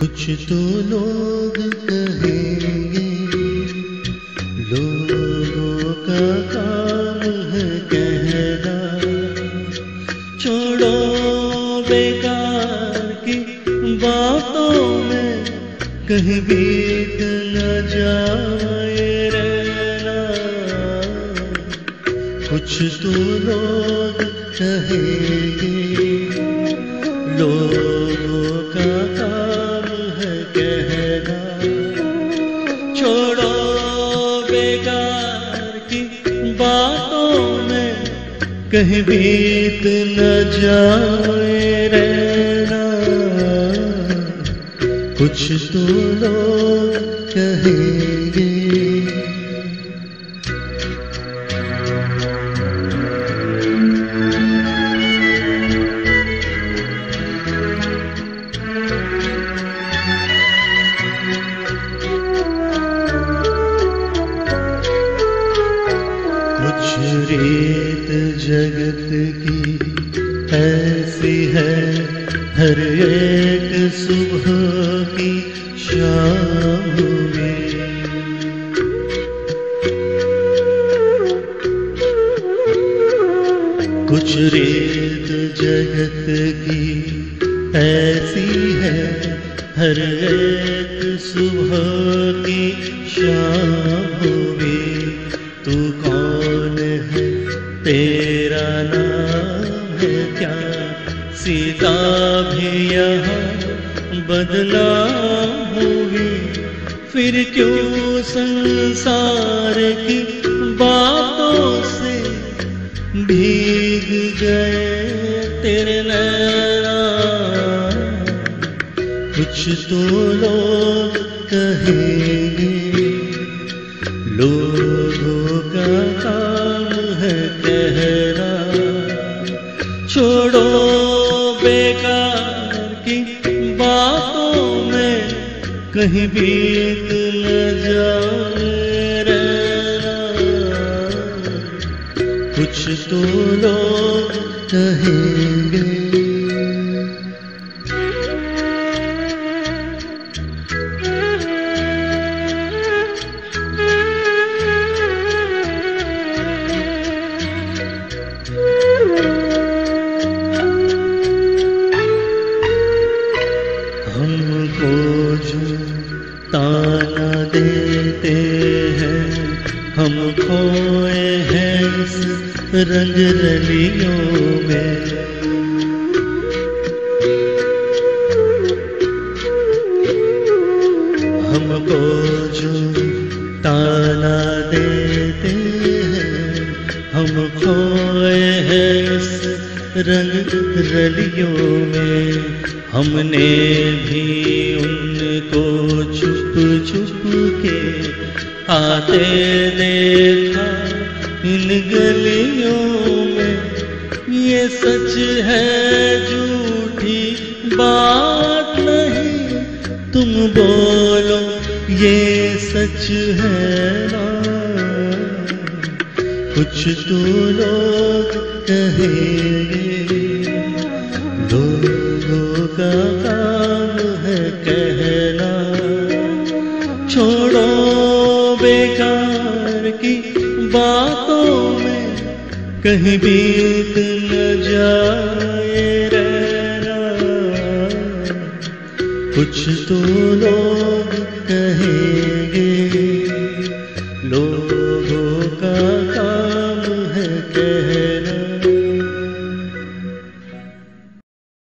कुछ तो लोग कहेंगे, लोगों का काम है कहना। छोड़ो बेकार की बातों में, कहीं बीत न जाए रहना। कुछ तो लोग कहेंगे, लोगों बेकार की बातों में कहीं बीत न जाए रहना। कुछ तो लोग कहेंगे रीत जगत की ऐसी है हर एक सुबह की शाम में। कुछ रीत जगत की ऐसी है हर एक सुबह की शाम में। क्या सीता भी यहाँ बदनाम हुई। फिर क्यों संसार की बातों से भीग गए तेरे नैना कुछ तो लोग कहेंगे, लोगों का बेकार की बातों में कहीं बीत न जाए कुछ तो लोग कहेंगे हमको जो ताना देते हैं, हम खोए हैं इस रंग रलियों में। हमको जो ताना देते हैं, हम खोए हैं इस रंग रलियों में हमने भी उनको छुप छुप के आते देखा। इन गलियों में ये सच है झूठी बात नहीं। तुम बोलो, ये सच है ना? कुछ तो लोग कहेंगे लोगों का काम है कहना। छोड़ो बेकार की बातों में, कहीं बीत न जाए रहना। कुछ तो लोग कहेंगे, लोगों का काम